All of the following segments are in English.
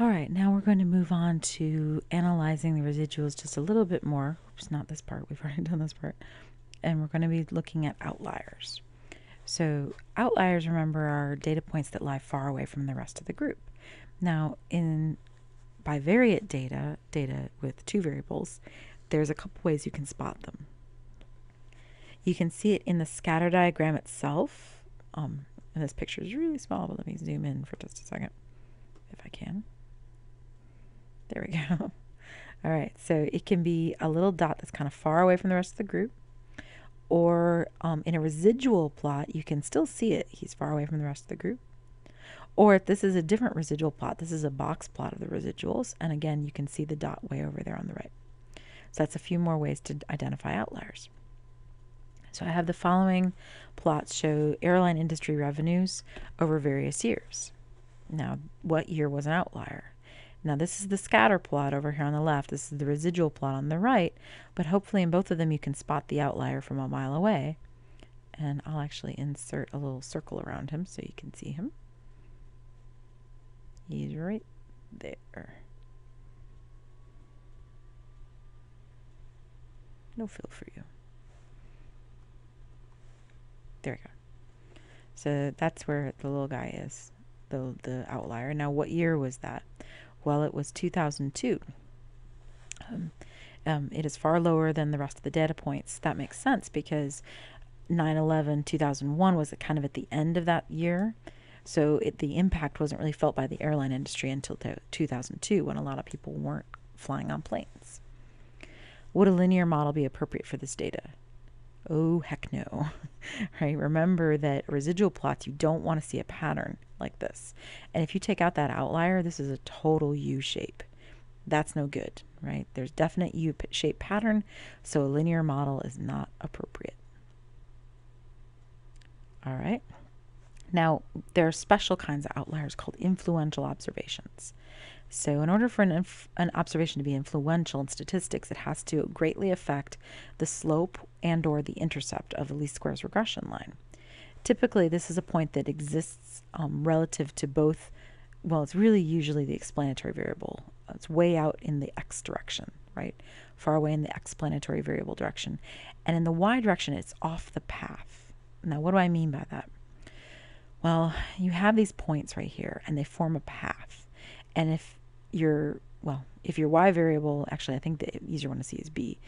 All right, now we're going to move on to analyzing the residuals just a little bit more. Oops, not this part, we've already done this part. And we're going to be looking at outliers. So, outliers, remember, are data points that lie far away from the rest of the group. Now, in bivariate data, data with two variables, there's a couple ways you can spot them. You can see it in the scatter diagram itself. Um, and this picture is really small, but let me zoom in for just a second, if I can. There we go. All right, so it can be a little dot that's kind of far away from the rest of the group. Or um, in a residual plot, you can still see it. He's far away from the rest of the group. Or if this is a different residual plot, this is a box plot of the residuals. And again, you can see the dot way over there on the right. So that's a few more ways to identify outliers. So I have the following plots show airline industry revenues over various years. Now, what year was an outlier? Now, this is the scatter plot over here on the left. This is the residual plot on the right. But hopefully in both of them you can spot the outlier from a mile away. And I'll actually insert a little circle around him so you can see him. He's right there. No fill for you. There we go. So that's where the little guy is, the, the outlier. Now, what year was that? Well, it was 2002. Um, um, it is far lower than the rest of the data points. That makes sense because 9 11 2001 was kind of at the end of that year. So it, the impact wasn't really felt by the airline industry until 2002 when a lot of people weren't flying on planes. Would a linear model be appropriate for this data? Oh, heck no. right? Remember that residual plots, you don't want to see a pattern like this. And if you take out that outlier, this is a total U shape. That's no good, right? There's definite U shape pattern, so a linear model is not appropriate. All right. Now, there are special kinds of outliers called influential observations. So, in order for an, an observation to be influential in statistics, it has to greatly affect the slope and or the intercept of the least squares regression line. Typically, this is a point that exists um, relative to both, well, it's really usually the explanatory variable. It's way out in the x direction, right? Far away in the explanatory variable direction. And in the y direction, it's off the path. Now, what do I mean by that? Well, you have these points right here, and they form a path. And if your, well, if your y variable, actually, I think the easier one to see is b.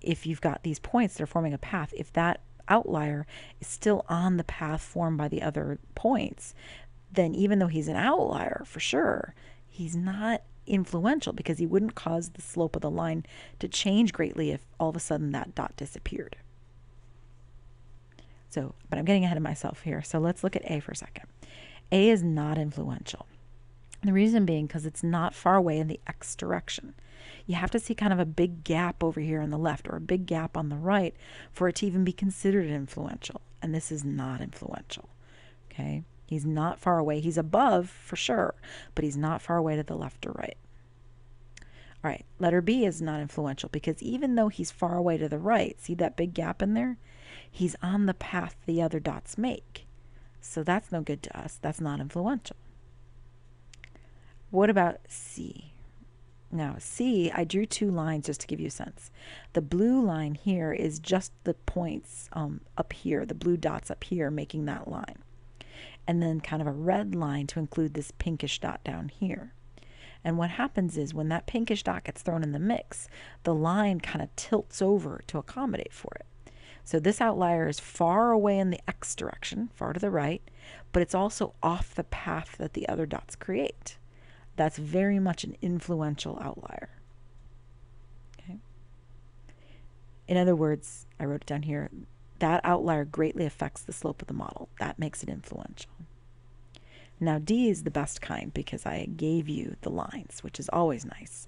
If you've got these points that are forming a path, if that outlier is still on the path formed by the other points, then even though he's an outlier for sure, he's not influential because he wouldn't cause the slope of the line to change greatly if all of a sudden that dot disappeared. So, but I'm getting ahead of myself here. So let's look at A for a second. A is not influential. The reason being because it's not far away in the x direction. You have to see kind of a big gap over here on the left or a big gap on the right for it to even be considered influential. And this is not influential. Okay? He's not far away. He's above for sure, but he's not far away to the left or right. All right, letter B is not influential because even though he's far away to the right, see that big gap in there? He's on the path the other dots make. So that's no good to us. That's not influential. What about C? Now, C, I drew two lines just to give you a sense. The blue line here is just the points um, up here, the blue dots up here making that line. And then kind of a red line to include this pinkish dot down here. And what happens is when that pinkish dot gets thrown in the mix, the line kind of tilts over to accommodate for it. So this outlier is far away in the x direction, far to the right, but it's also off the path that the other dots create. That's very much an influential outlier. Okay. In other words, I wrote it down here, that outlier greatly affects the slope of the model. That makes it influential. Now D is the best kind because I gave you the lines, which is always nice.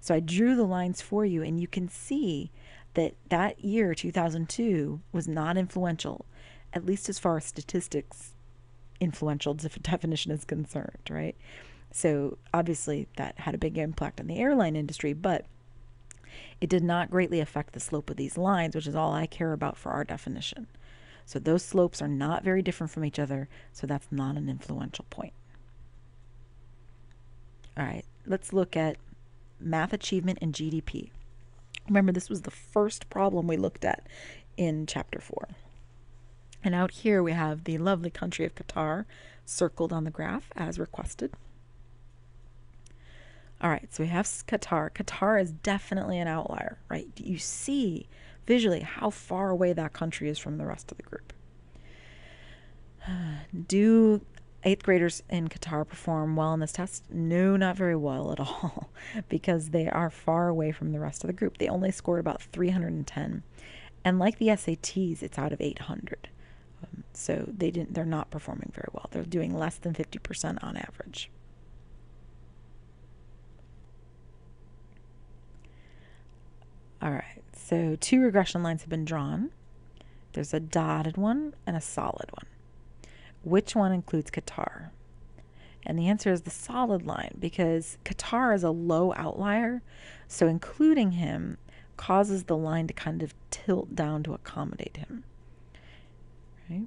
So I drew the lines for you and you can see that that year 2002 was not influential, at least as far as statistics influential definition is concerned, right? So obviously that had a big impact on the airline industry, but it did not greatly affect the slope of these lines, which is all I care about for our definition. So those slopes are not very different from each other, so that's not an influential point. All right, let's look at math achievement and GDP. Remember, this was the first problem we looked at in chapter four. And out here we have the lovely country of Qatar circled on the graph as requested. All right, so we have Qatar. Qatar is definitely an outlier, right? You see visually how far away that country is from the rest of the group. Do eighth graders in Qatar perform well in this test? No, not very well at all, because they are far away from the rest of the group. They only scored about 310, and like the SATs, it's out of 800. Um, so they didn't. They're not performing very well. They're doing less than 50% on average. All right. So two regression lines have been drawn. There's a dotted one and a solid one. Which one includes Qatar? And the answer is the solid line because Qatar is a low outlier. So including him causes the line to kind of tilt down to accommodate him. Right?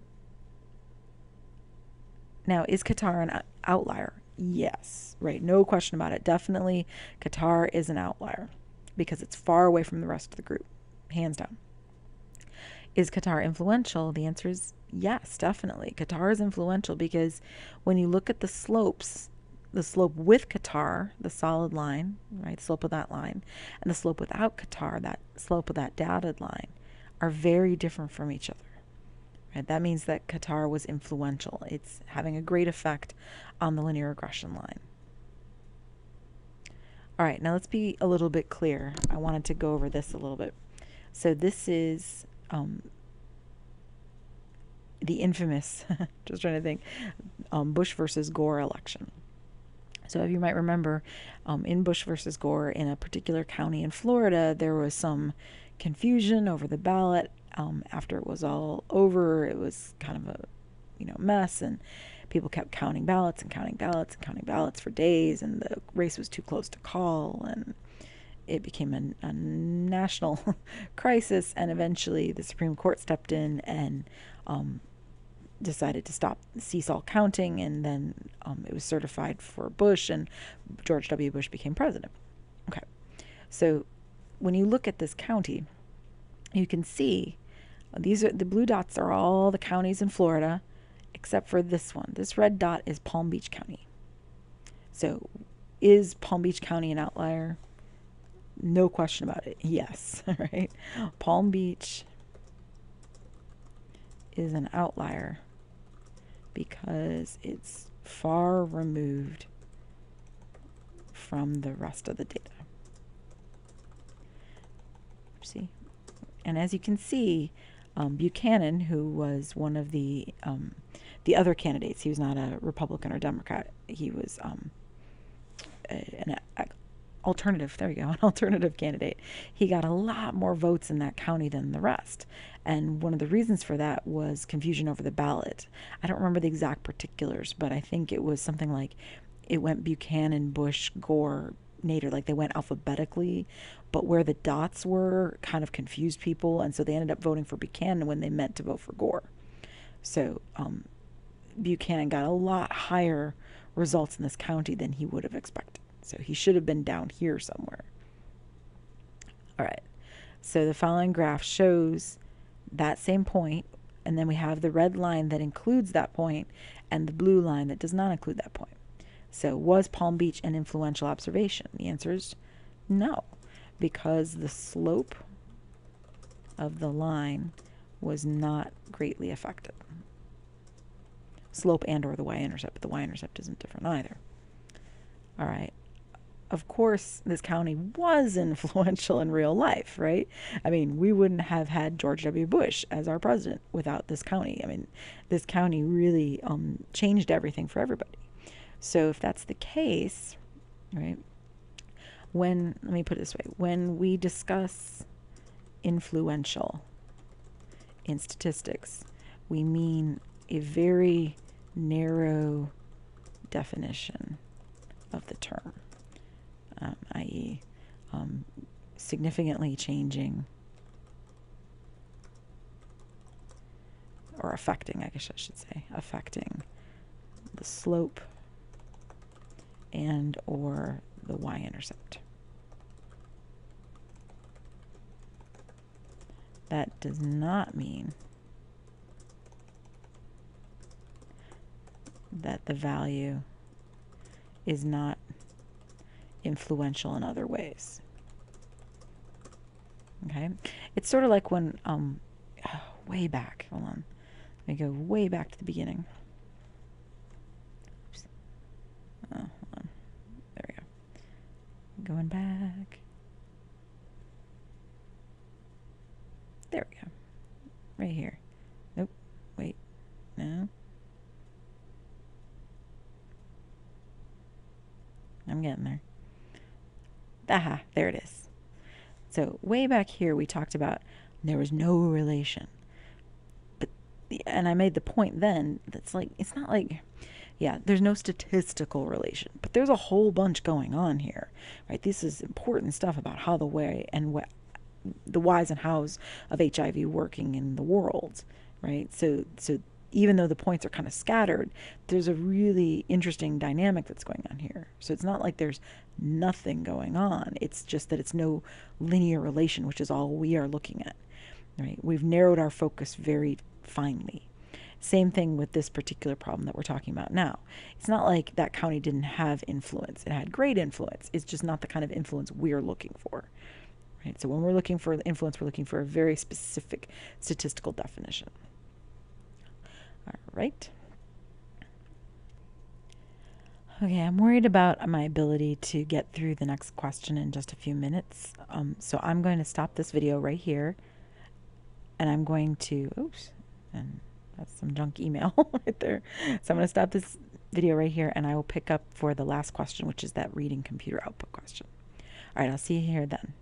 Now, is Qatar an outlier? Yes, right. No question about it. Definitely, Qatar is an outlier because it's far away from the rest of the group, hands down. Is Qatar influential? The answer is yes, definitely. Qatar is influential because when you look at the slopes, the slope with Qatar, the solid line, right, the slope of that line, and the slope without Qatar, that slope of that dotted line, are very different from each other. Right? That means that Qatar was influential. It's having a great effect on the linear regression line. All right, now let's be a little bit clear. I wanted to go over this a little bit. So this is um, the infamous, just trying to think, um, Bush versus Gore election. So, if you might remember, um, in Bush versus Gore, in a particular county in Florida, there was some confusion over the ballot. Um, after it was all over, it was kind of a, you know, mess, and people kept counting ballots and counting ballots and counting ballots for days, and the race was too close to call, and it became a, a national crisis, and eventually the Supreme Court stepped in and um, decided to stop seesaw counting, and then um, it was certified for Bush, and George W. Bush became president. Okay, so when you look at this county, you can see these are the blue dots are all the counties in Florida, except for this one. This red dot is Palm Beach County. So, is Palm Beach County an outlier? No question about it. Yes, right? Palm Beach is an outlier because it's far removed from the rest of the data. See? And as you can see, um, Buchanan, who was one of the um, the other candidates, he was not a Republican or Democrat. He was um, an alternative. There we go, an alternative candidate. He got a lot more votes in that county than the rest, and one of the reasons for that was confusion over the ballot. I don't remember the exact particulars, but I think it was something like it went Buchanan, Bush, Gore, Nader, like they went alphabetically, but where the dots were kind of confused people, and so they ended up voting for Buchanan when they meant to vote for Gore. So um, Buchanan got a lot higher results in this county than he would have expected. So he should have been down here somewhere. All right. So the following graph shows that same point, and then we have the red line that includes that point and the blue line that does not include that point. So, was Palm Beach an influential observation? The answer is no, because the slope of the line was not greatly affected. Slope and or the y-intercept, but the y-intercept isn't different either. All right of course, this county was influential in real life, right? I mean, we wouldn't have had George W. Bush as our president without this county. I mean, this county really um, changed everything for everybody. So, if that's the case, right, when, let me put it this way, when we discuss influential in statistics, we mean a very narrow definition of the term um, i.e., um, significantly changing or affecting, I guess I should say, affecting the slope and or the y-intercept. That does not mean that the value is not influential in other ways. Okay, it's sort of like when um, way back. Hold on, let me go way back to the beginning. Oops. Oh, hold on. There we go. Going back. There we go. Right here. Nope. Wait. No. I'm getting there. Aha, there it is. So way back here we talked about there was no relation. But and I made the point then that's like it's not like yeah, there's no statistical relation, but there's a whole bunch going on here. Right? This is important stuff about how the way and what the whys and hows of HIV working in the world, right? So so even though the points are kind of scattered, there's a really interesting dynamic that's going on here. So it's not like there's nothing going on. It's just that it's no linear relation, which is all we are looking at. Right? We've narrowed our focus very finely. Same thing with this particular problem that we're talking about now. It's not like that county didn't have influence. It had great influence. It's just not the kind of influence we're looking for. Right? So when we're looking for influence, we're looking for a very specific statistical definition. All right. Okay, I'm worried about my ability to get through the next question in just a few minutes. Um, so I'm going to stop this video right here. And I'm going to, oops, and that's some junk email right there. So I'm going to stop this video right here and I will pick up for the last question, which is that reading computer output question. All right, I'll see you here then.